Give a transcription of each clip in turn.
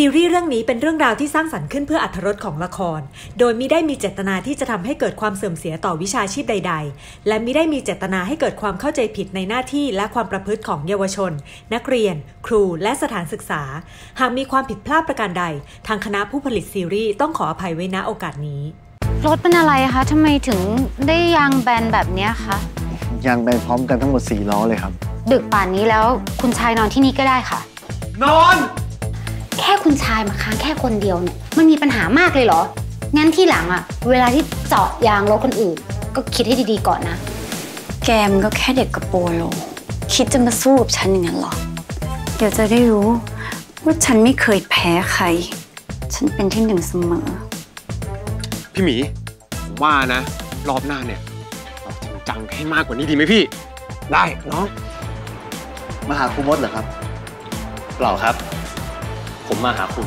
ซีรีส์เรื่องนี้เป็นเรื่องราวที่สร้างสรรค์ขึ้นเพื่ออัธรสของละคร โดยมิได้มีเจตนาที่จะทำให้เกิดความเสื่อมเสียต่อวิชาชีพใด ๆ และมิได้มีเจตนาให้เกิดความเข้าใจผิดในหน้าที่และความประพฤติของเยาวชน นักเรียน ครู และสถานศึกษา หากมีความผิดพลาดประการใด ทางคณะผู้ผลิตซีรีส์ต้องขออภัยไว้ณโอกาสนี้รถเป็นอะไรคะทำไมถึงได้ยางแบนแบบเนี้ยคะยางแบนพร้อมกันทั้งหมด4ล้อเลยครับ ดึกป่านนี้แล้วคุณชายนอนที่นี่ก็ได้ค่ะ นอน แค่คุณชายมาค้างแค่คนเดียวเนี่ยมันมีปัญหามากเลยเหรอ งั้นที่หลังอะเวลาที่เจาะยางรถคนอื่น ก็คิดให้ดีๆก่อนนะ แกมันก็แค่เด็กกระโปรงคิดจะมาสู้กับฉันอย่างนั้นเหรอ เดี๋ยวจะได้รู้ว่าฉันไม่เคยแพ้ใคร ฉันเป็นที่หนึ่งเสมอ พี่หมีผมว่านะ รอบหน้าเนี่ยเราจริงจังให้มากกว่านี้ดีไหมพี่ ได้น้อง มาหาครูมดเหรอครับ เปล่าครับ ผมมาหาคุณ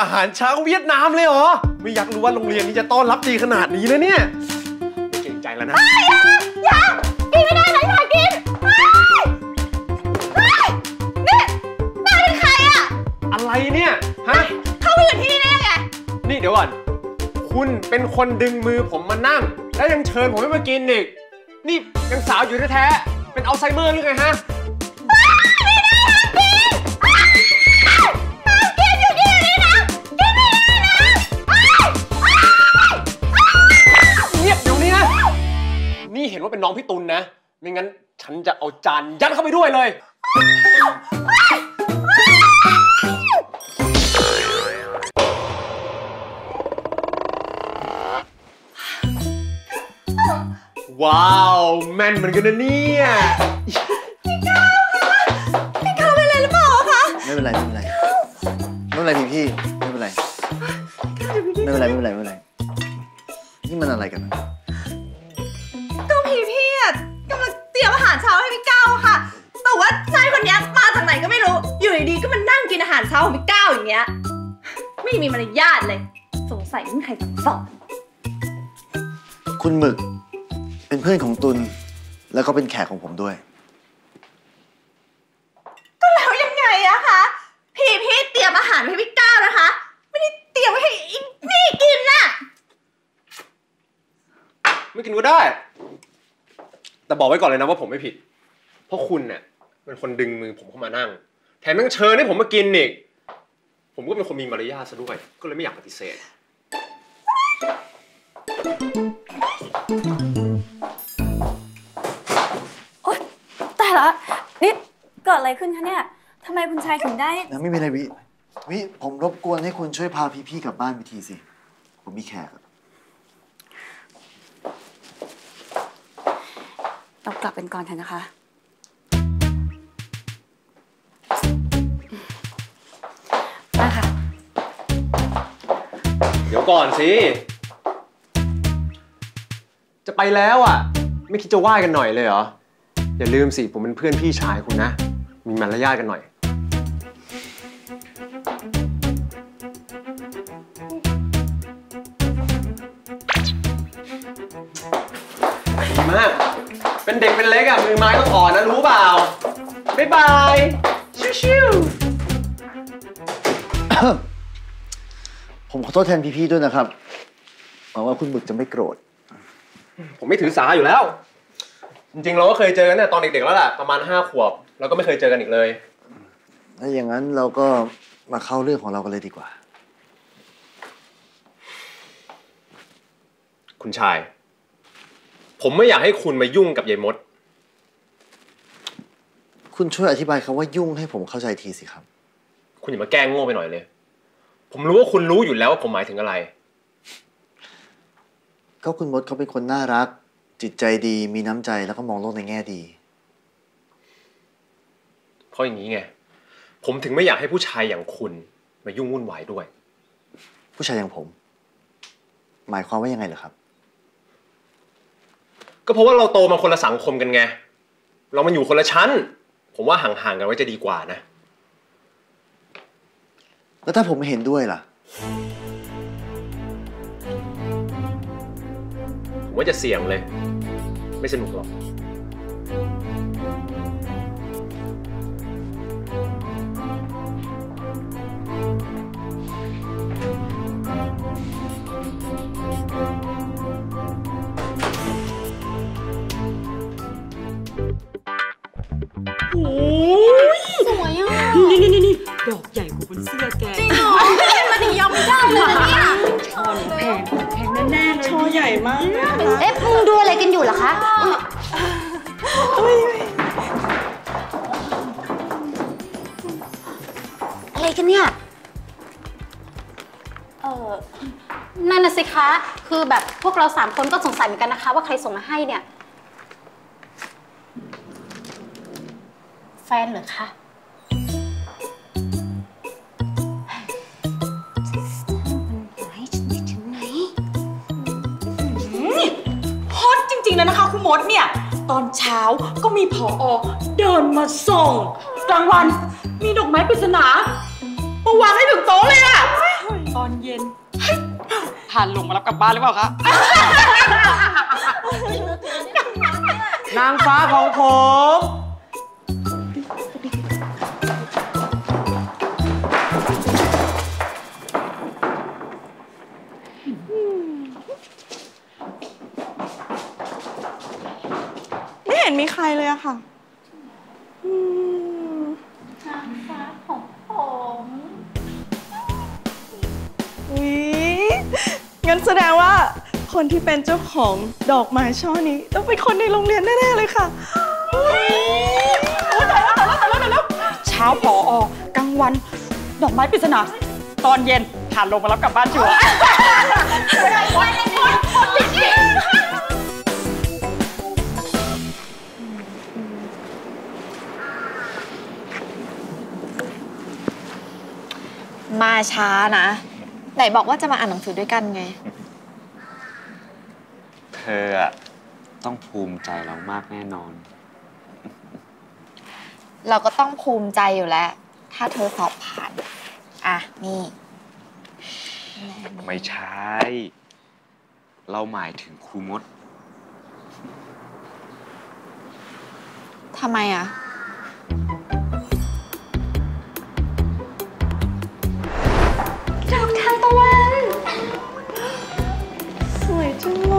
อาหารเช้าเวียดนามเลยเหรอ ไม่อยากรู้ว่าโรงเรียนนี้จะต้อนรับดีขนาดนี้นะเนี่ยไม่เกรงใจแล้วนะอย่ากินไม่ได้นะอย่ากินเฮ้ยเฮ้ยนี่นายเป็นใครอะอะไรเนี่ยฮะเข้ามาอยู่ที่นี่ได้ยังไงนี่เดี๋ยวก่อนคุณเป็นคนดึงมือผมมานั่ง แล้วยังเชิญผมให้มากินอีกนี่ยังสาวอยู่แท้ๆเป็นอัลไซเมอร์หรือไงฮะ เห็นว่าเป็นน้องพี่ตุลนะ ไม่งั้นฉันจะเอาจานยัดเข้าไปด้วยเลย ว้าว แม่นเหมือนกันนะเนี่ยเข้าไปเลยหรือเปล่าคะไม่เป็นไรไม่เป็นไรไม่เป็นไรพี่พี่ไม่เป็นไรไม่เป็นไรไม่เป็นไรไม่เป็นไรนี่มันอะไรกันนะ ช้าให้พี่ก้าวค่ะ แต่ว่าชายคนนี้มาจากไหนก็ไม่รู้ อยู่ดีๆก็มานั่งกินอาหารเช้าของพี่ก้าวอย่างเงี้ย ไม่มีมารยาทเลย สงสัยไม่มีใครสั่งสอนคุณหมึกเป็นเพื่อนของตุลแล้วก็เป็นแขกของผมด้วย แล้วยังไงอะคะ พี่พี่เตรียมอาหารให้พี่ก้าวนะคะ ไม่ได้เตรียมไว้ให้อีนี่กินน่ะ ไม่กินก็ได้ แต่บอกไว้ก่อนเลยนะว่าผมไม่ผิด เพราะคุณเนี่ยเป็นคนดึงมือผมเข้ามานั่ง แถมยังเชิญให้ผมมากินอีก ผมก็เป็นคนมีมารยาทซะด้วย ก็เลยไม่อยากปฏิเสธแต่ละนี่เกิดอะไรขึ้นคะเนี่ยทำไมคุณชายถึงได้ นะไม่เป็นไรวิ วิ ผมรบกวนให้คุณช่วยพาพี่ๆกลับบ้านไปทีสิ ผมมีแขกอะ เรา กลับกันก่อนเถอะนะคะ มาค่ะ เดี๋ยวก่อนสิ จะไปแล้วอะ ไม่คิดจะไหว้กันหน่อยเลยเหรอ อย่าลืมสิ ผมเป็นเพื่อนพี่ชายคุณนะ มีมารยาทกันหน่อย เป็นเด็กเป็นเล็กอะมือไม้ต้องอ่อนนะรู้เปล่าบ๊ายบายชิวๆ ผมขอโทษแทนพี่ๆด้วยนะครับหวังว่าคุณหมึกจะไม่โกรธ ผมไม่ถือสาอยู่แล้ว จริงๆ เราก็เคยเจอกันเนี่ยตอนเด็กๆแล้วแหละประมาณห้าขวบ แล้วก็ไม่เคยเจอกันอีกเลย ถ้าอย่างนั้นเราก็มาเข้าเรื่องของเรากันเลยดีกว่า คุณชาย ผมไม่อยากให้คุณมายุ่งกับยายมด คุณช่วยอธิบายคำว่ายุ่งให้ผมเข้าใจทีสิครับ คุณอย่ามาแกล้งโง่ไปหน่อยเลย ผมรู้ว่าคุณรู้อยู่แล้วว่าผมหมายถึงอะไร ก็คุณมดเขาเป็นคนน่ารัก จิตใจดีมีน้ำใจแล้วก็มองโลกในแง่ดี เพราะอย่างนี้ไง ผมถึงไม่อยากให้ผู้ชายอย่างคุณ มายุ่งวุ่นวายด้วย ผู้ชายอย่างผม หมายความว่ายังไงเหรอครับ ก็เพราะว่าเราโตมาคนละสังคมกันไง เรามันอยู่คนละชั้น ผมว่าห่างๆกันไว้จะดีกว่านะ แล้วถ้าผมไม่เห็นด้วยล่ะ ผมว่าจะเสี่ยงเลย ไม่สนุกหรอก กันเนี่ย เออนั่นน่ะสิคะ คือแบบพวกเราสามคนก็สงสัยเหมือนกันนะคะ ว่าใครส่งมาให้เนี่ย แฟนเหรอคะให้ฉันไปถึงไหนฮอตจริงๆเลยนะคะคุณมดเนี่ย ตอนเช้าก็มีผออเดินมาส่ง กลางวันมีดอกไม้ปริศนา มาวางให้ถึงโต๊ะเลยอะตอนเย็นเฮ้ยผ่านลงมารับกลับบ้านหรือเปล่าคะนางฟ้าของผมไม่เห็นมีใครเลยอะค่ะ คนที่เป็นเจ้าของดอกไม้ช่อนี้ ต้องเป็นคนในโรงเรียนแน่ๆเลยค่ะอุ๊ยโอ้ยตายแล้วตายแล้วตายแล้วตายแล้วเช้าผออกลางวัน ดอกไม้ปริศนาตอนเย็นผ่านลงมารับกลับบ้านชัวร์มาช้านะ ไหนบอกว่าจะมาอ่านหนังสือด้วยกันไงเธ ออะต้องภูมิใจเรามากแน่นอน เราก็ต้องภูมิใจอยู่แล้ว ถ้าเธอสอบผ่าน อะ นี่ ไม่ใช่ เราหมายถึงครูมด ทำไมอะ ดอกทานตะวัน สวยจัง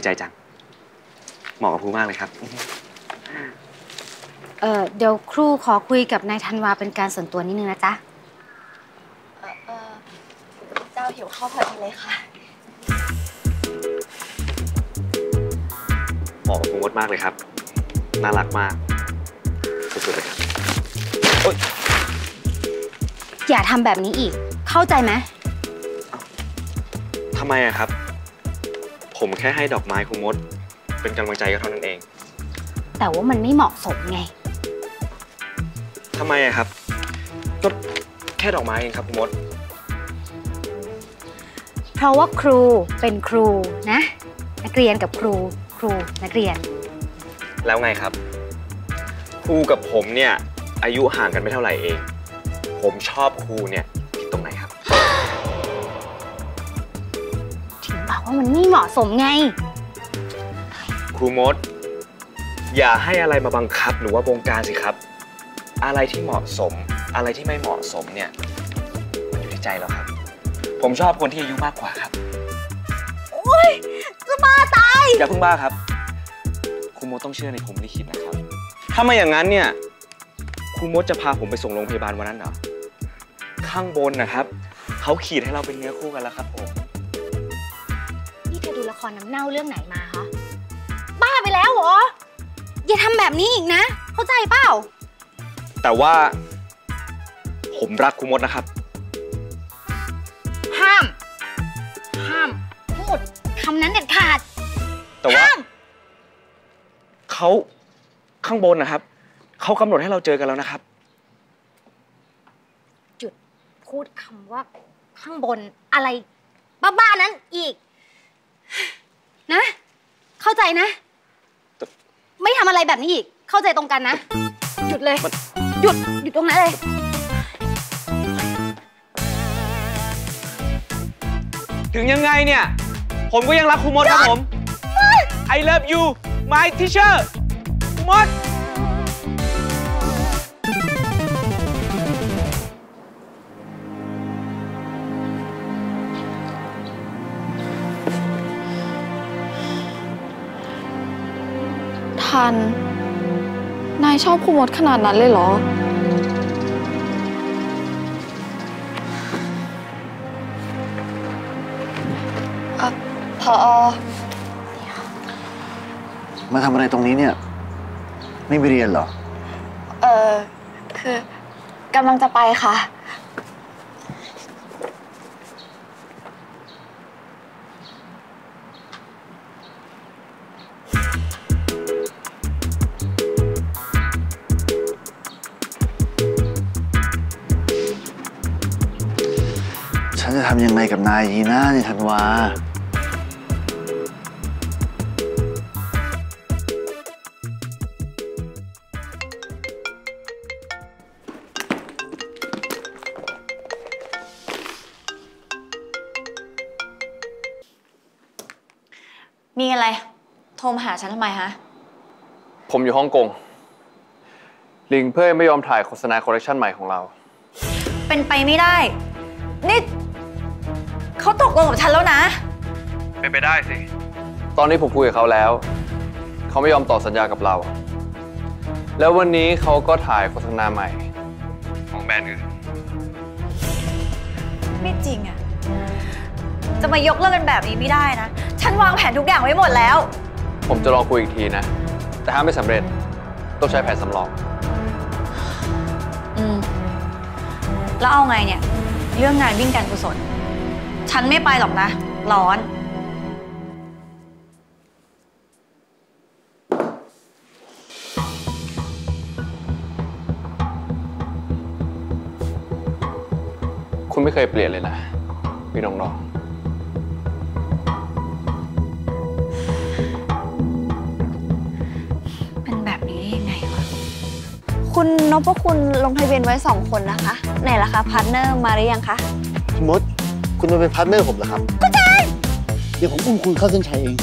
ดีใจจัง เหมาะกับครูมากเลยครับ เอ่อเดี๋ยวครูขอคุยกับนายธันวาเป็นการส่วนตัวนิดนึงนะจ๊ะ เออเออเจ้าหิวข้าวพอดีเลยค่ะ เหมาะกับครูมดมากเลยครับ น่ารักมาก สุดๆเลยครับอย่าทำแบบนี้อีก เข้าใจไหมทำไมอะครับ ผมแค่ให้ดอกไม้ครูมด เป็นกำลังใจก็เท่านั้นเอง แต่ว่ามันไม่เหมาะสมไงทำไมอะครับ ก็แค่ดอกไม้เองครับครูมด เพราะว่าครูเป็นครูนะ นักเรียนกับครูครูนักเรียน แล้วไงครับ ครูกับผมเนี่ยอายุห่างกันไม่เท่าไหร่เอง ผมชอบครูเนี่ยผิดตรงไหนครับ ว่ามันไม่เหมาะสมไง ครูมด อย่าให้อะไรมาบังคับหรือว่าบงการสิครับ อะไรที่เหมาะสม อะไรที่ไม่เหมาะสมเนี่ยมันอยู่ที่ใจเราครับ ผมชอบคนที่อายุมากกว่าครับโอ๊ยจะบ้าตายอย่าเพิ่งบ้าครับครูมดต้องเชื่อในผมลิขิตนะครับ ถ้าไม่อย่างนั้นเนี่ยครูมดจะพาผมไปส่งโรงพยาบาลวันนั้นเหรอข้างบนนะครับเขาขีดให้เราเป็นเนื้อคู่กันแล้วครับผมนี่เธอดูละ ครน้ำเน่าเรื่องไหนมาคะ บ้าไปแล้วเหรอ อย่าทำแบบนี้อีกนะ เข้าใจเปล่า แต่ว่า ผมรักครูมดนะครับ ห้าม ห้ามพูดคำนั้นเด็ดขาด แต่ว่าเขาข้างบนนะครับ เขากำหนดให้เราเจอกันแล้วนะครับหยุดพูดคำว่าข้างบนอะไร บ้าๆนั้นอีก นะ เข้าใจนะ ไม่ทำอะไรแบบนี้อีก เข้าใจตรงกันนะ หยุดเลย หยุด หยุดตรงนั้นเลยถึงยังไงเนี่ย ผมก็ยังรักครูมดครับผม I love you my teacher ครูมด ทันนายชอบครูมดขนาดนั้นเลยเหรออะพอมาทำอะไรตรงนี้เนี่ย ไม่ไปเรียนเหรอ เออคือกำลังจะไปค่ะ ฉันจะทำยังไงกับนายดีนะในธันวามีอะไร โทรมาหาฉันทำไมฮะ ผมอยู่ฮ่องกง ลิงเพื่อไม่ยอมถ่ายโฆษณาคอลเลคชันใหม่ของเรา เป็นไปไม่ได้ นี่ เขาตกลงกับฉันแล้วนะ เป็นไปได้สิ ตอนนี้ผมคุยกับเขาแล้ว เขาไม่ยอมต่อสัญญากับเรา แล้ววันนี้เขาก็ถ่ายโฆษณาใหม่ ของแบรนด์อื่น ไม่จริงอะจะมายกเลิกกันแบบนี้ไม่ได้นะ ฉันวางแผนทุกอย่างไว้หมดแล้ว ผมจะลองคุยอีกทีนะ แต่ถ้าไม่สำเร็จต้องใช้แผนสำรอง อืม แล้วเอาไงเนี่ย เรื่องงานวิ่งการกุศล ฉันไม่ไปหรอกนะ ร้อน คุณไม่เคยเปลี่ยนเลยนะ พี่น้องเป็นแบบนี้ได้ยังไงวะคุณนพคุณลงทะเบียนไว้ 2 คนนะคะ ไหนล่ะคะ partner มาหรือยังคะพี่มด คุณมาเป็น partner ผมเหรอครับ ก็ใช่เดี๋ยวผมอุ้มคุณเข้าเส้นชัยเอง